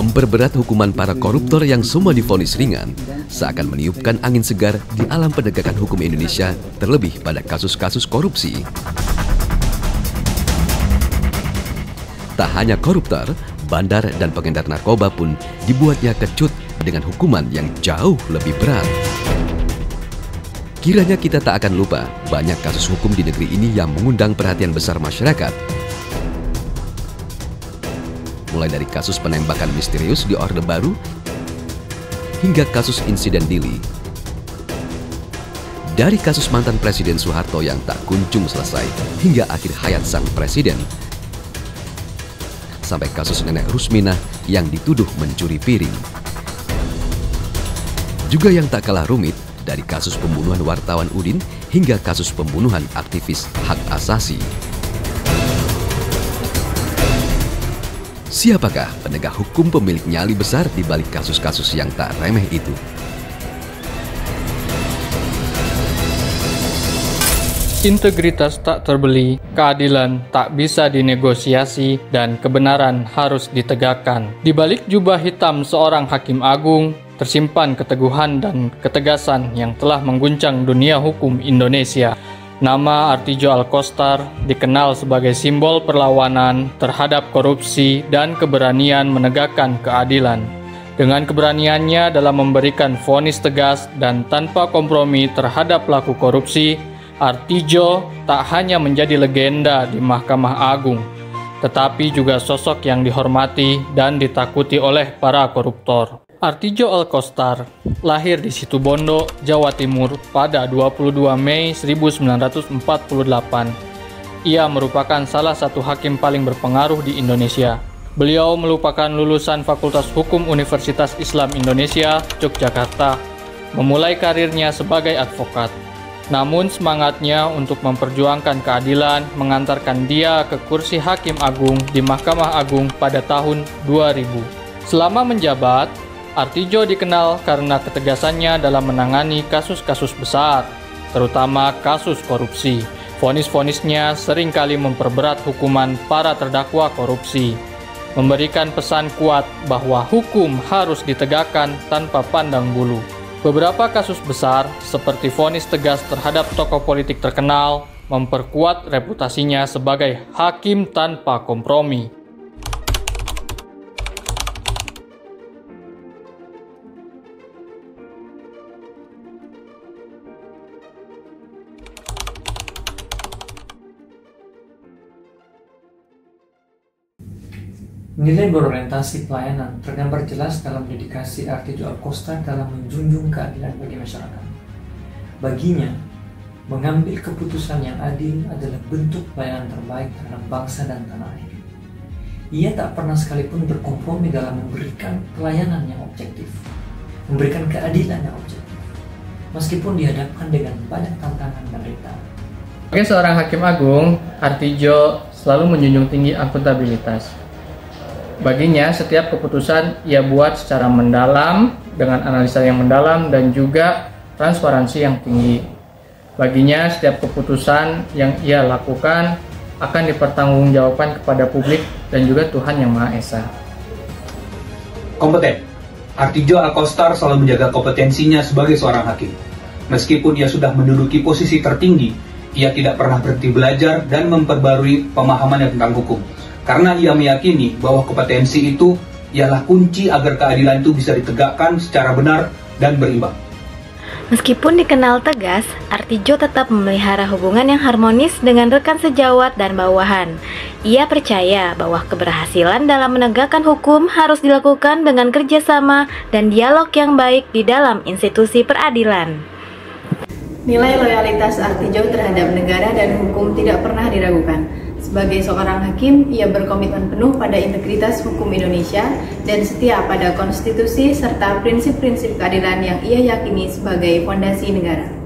Memperberat hukuman para koruptor yang semua difonis ringan seakan meniupkan angin segar di alam penegakan hukum Indonesia terlebih pada kasus-kasus korupsi. Tak hanya koruptor, bandar dan pengedar narkoba pun dibuatnya kecut dengan hukuman yang jauh lebih berat. Kiranya kita tak akan lupa banyak kasus hukum di negeri ini yang mengundang perhatian besar masyarakat mulai dari kasus penembakan misterius di Orde Baru hingga kasus insiden Dili. Dari kasus mantan Presiden Soeharto yang tak kunjung selesai hingga akhir hayat sang presiden, sampai kasus nenek Rusmina yang dituduh mencuri piring. Juga yang tak kalah rumit dari kasus pembunuhan wartawan Udin hingga kasus pembunuhan aktivis hak asasi. Siapakah penegak hukum pemilik nyali besar di balik kasus-kasus yang tak remeh itu? Integritas tak terbeli, keadilan tak bisa dinegosiasi, dan kebenaran harus ditegakkan. Di balik jubah hitam seorang hakim agung, tersimpan keteguhan dan ketegasan yang telah mengguncang dunia hukum Indonesia. Nama Artijo Alkostar dikenal sebagai simbol perlawanan terhadap korupsi dan keberanian menegakkan keadilan. Dengan keberaniannya dalam memberikan vonis tegas dan tanpa kompromi terhadap pelaku korupsi, Artijo tak hanya menjadi legenda di Mahkamah Agung, tetapi juga sosok yang dihormati dan ditakuti oleh para koruptor. Artijo Alkostar lahir di Situbondo, Jawa Timur pada 22 Mei 1948. Ia merupakan salah satu hakim paling berpengaruh di Indonesia. Beliau merupakan lulusan Fakultas Hukum Universitas Islam Indonesia, Yogyakarta, memulai karirnya sebagai advokat. Namun semangatnya untuk memperjuangkan keadilan mengantarkan dia ke kursi Hakim Agung di Mahkamah Agung pada tahun 2000. Selama menjabat, Artijo dikenal karena ketegasannya dalam menangani kasus-kasus besar, terutama kasus korupsi. Fonis-fonisnya sering kali memperberat hukuman para terdakwa korupsi, memberikan pesan kuat bahwa hukum harus ditegakkan tanpa pandang bulu. Beberapa kasus besar, seperti vonis tegas terhadap tokoh politik terkenal, memperkuat reputasinya sebagai hakim tanpa kompromi. Nilai berorientasi pelayanan tergambar jelas dalam dedikasi Artijo Alcosta dalam menjunjung keadilan bagi masyarakat. Baginya, mengambil keputusan yang adil adalah bentuk pelayanan terbaik terhadap bangsa dan tanah air. Ia tak pernah sekalipun berkompromi dalam memberikan pelayanan yang objektif, memberikan keadilan yang objektif, meskipun dihadapkan dengan banyak tantangan dan rintangan. Sebagai seorang hakim agung, Artijo selalu menjunjung tinggi akuntabilitas Baginya, setiap keputusan ia buat secara mendalam, dengan analisa yang mendalam, dan juga transparansi yang tinggi. Baginya, setiap keputusan yang ia lakukan akan dipertanggungjawabkan kepada publik dan juga Tuhan Yang Maha Esa. Kompeten. Artijo Alkostar selalu menjaga kompetensinya sebagai seorang hakim. Meskipun ia sudah menduduki posisi tertinggi, ia tidak pernah berhenti belajar dan memperbarui pemahamannya tentang hukum karena ia meyakini bahwa kompetensi itu ialah kunci agar keadilan itu bisa ditegakkan secara benar dan berimbang. Meskipun dikenal tegas, Artijo tetap memelihara hubungan yang harmonis dengan rekan sejawat dan bawahan. Ia percaya bahwa keberhasilan dalam menegakkan hukum harus dilakukan dengan kerjasama dan dialog yang baik di dalam institusi peradilan. Nilai loyalitas Artijo terhadap negara dan hukum tidak pernah diragukan. Sebagai seorang hakim, ia berkomitmen penuh pada integritas hukum Indonesia dan setia pada konstitusi serta prinsip-prinsip keadilan yang ia yakini sebagai fondasi negara.